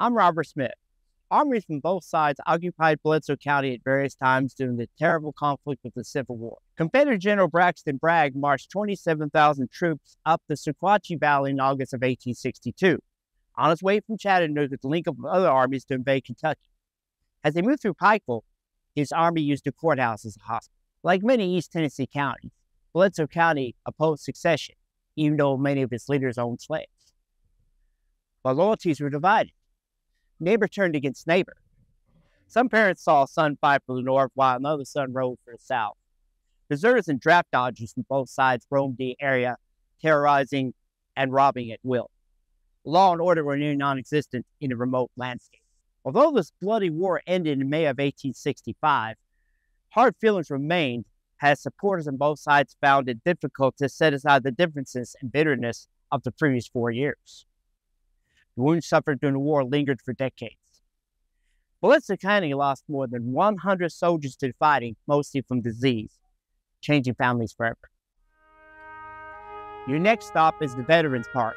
I'm Robert Smith. Armies from both sides occupied Bledsoe County at various times during the terrible conflict of the Civil War. Confederate General Braxton Bragg marched 27,000 troops up the Sequatchie Valley in August of 1862, on his way from Chattanooga to link up with other armies to invade Kentucky. As they moved through Pikeville, his army used the courthouse as a hospital. Like many East Tennessee counties, Bledsoe County opposed secession, even though many of its leaders owned slaves. But loyalties were divided. Neighbor turned against neighbor. Some parents saw a son fight for the North while another son rode for the South. Deserters and draft dodgers from both sides roamed the area, terrorizing and robbing at will. Law and order were near non existent in a remote landscape. Although this bloody war ended in May of 1865, hard feelings remained as supporters on both sides found it difficult to set aside the differences and bitterness of the previous four years. Wounds suffered during the war lingered for decades. County lost more than 100 soldiers to fighting, mostly from disease, changing families forever. Your next stop is the Veterans Park,